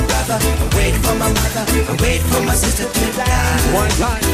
my brother, I wait for my mother, I wait for my sister to die. One time.